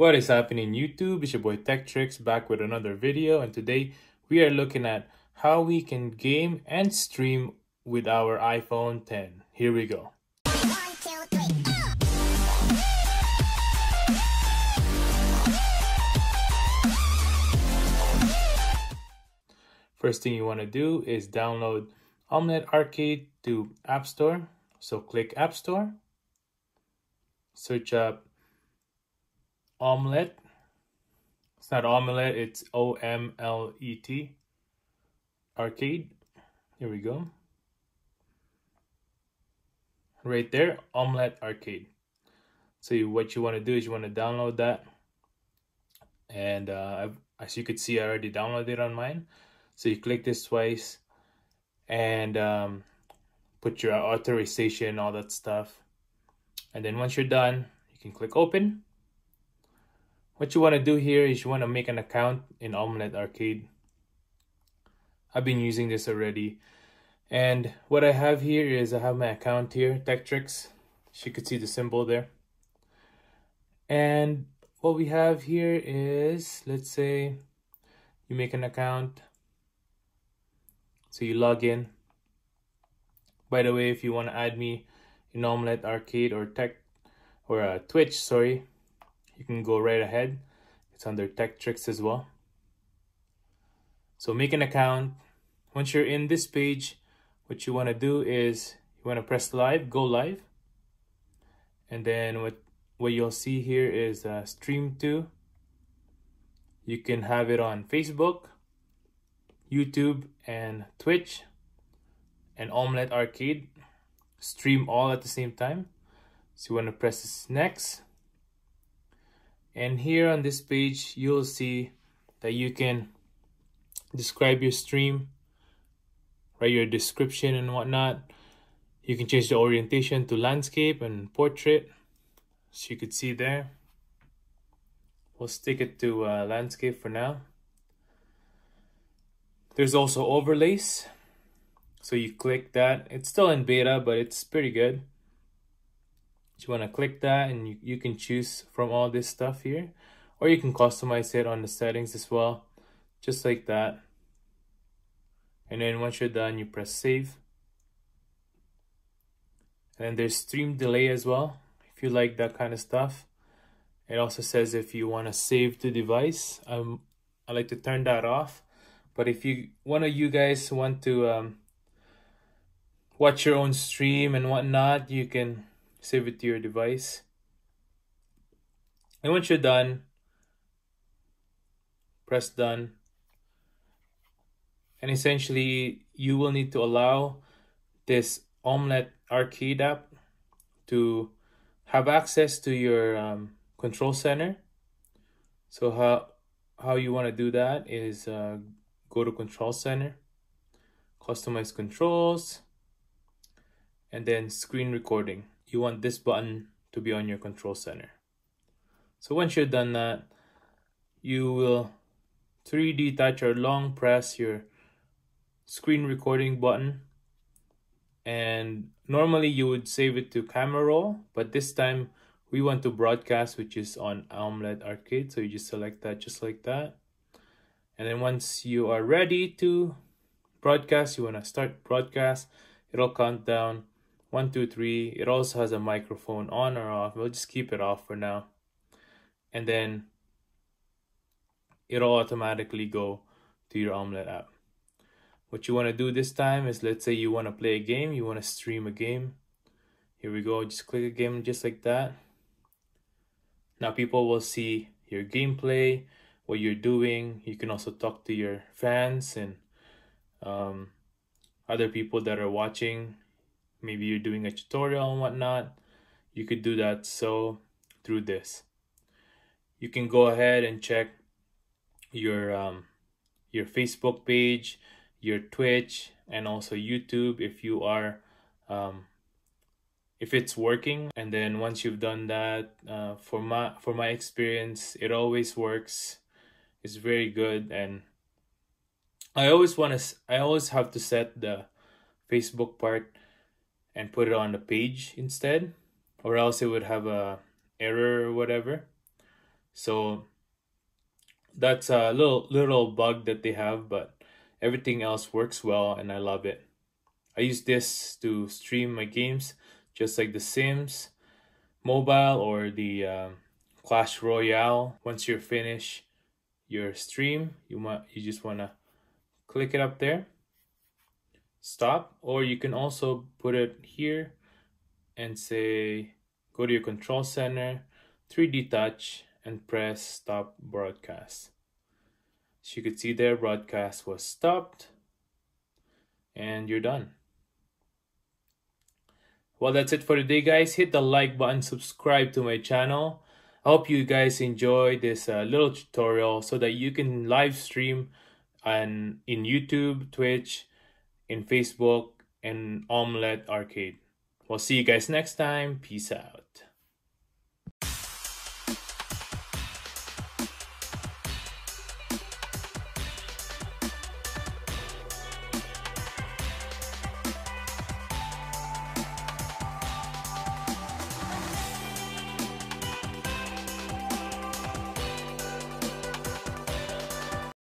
What is happening YouTube? It's your boy TechTRX back with another video and today we are looking at how we can game and stream with our iPhone 10. Here we go. First thing you want to do is download Omlet Arcade to App Store. So click App Store, search up omelette. It's not omelette, it's O M L E T. Arcade. Here we go. Right there, Omlet Arcade. So you, what you want to do is you want to download that. And uh, as you could see, I already downloaded it on mine. So you click this twice and um, put your authorization, all that stuff. And then once you're done, you can click open what you want to do here is you want to make an account in Omlet Arcade. I've been using this already. And what I have here is I have my account here, TechTRX. You could see the symbol there. And what we have here is, let's say you make an account. So you log in. By the way, if you want to add me in Omlet Arcade or Tech or uh, Twitch, sorry, you can go right ahead. It's under techtrx as well. So make an account. Once you're in this page, what you want to do is you want to press live, go live. And then what, what you'll see here is uh, stream to. You can have it on Facebook, YouTube, and Twitch, and Omlet Arcade. Stream all at the same time. So you want to press next and here on this page you'll see that you can describe your stream write your description and whatnot. You can change the orientation to landscape and portrait. As you could see there. We'll stick it to uh, landscape for now. There's also overlays. So you click that. It's still in beta but it's pretty good you want to click that and you, you can choose from all this stuff here? Or you can customize it on the settings as well just like that. And then once you're done you press save. And then there's stream delay as well if you like that kind of stuff. It also says if you want to save the device um i like to turn that off. But if you one of you guys want to um watch your own stream and whatnot you can save it to your device. And once you're done, press done. And essentially, you will need to allow this Omlet Arcade app to have access to your um, control center. So how how you want to do that is uh, go to control center, customize controls, and then screen recording you want this button to be on your control center. So once you're done that, you will 3D touch or long press your screen recording button. And normally you would save it to camera roll but this time we want to broadcast which is on Omlet Arcade. So you just select that just like that. And then once you are ready to broadcast you want to start broadcast it'll count down one, two, three. It also has a microphone on or off. We'll just keep it off for now. And then it'll automatically go to your Omlet app. What you want to do this time is let's say you want to play a game, you want to stream a game. Here we go, just click a game just like that. Now people will see your gameplay, what you're doing. You can also talk to your fans and um, other people that are watching maybe you're doing a tutorial and whatnot you could do that so through this. You can go ahead and check your um, your Facebook page your Twitch and also YouTube if you are um, if it's working. And then once you've done that uh, for my for my experience it always works. It's very good. And I always want to I always have to set the Facebook part and put it on the page instead or else it would have a error or whatever So that's a little little bug that they have, but everything else works well and I love it. I use this to stream my games just like The Sims mobile or the um, Clash Royale. Once you're finished your stream, you want you just want to click it up there, stop, or you can also put it here and say go to your control center, 3D touch, and press stop broadcast. So you could see there broadcast was stopped and you're done. Well, that's it for today, guys. Hit the like button, subscribe to my channel. I hope you guys enjoy this uh, little tutorial so that you can live stream on in YouTube, Twitch, in Facebook, and Omlet Arcade. We'll see you guys next time. Peace out.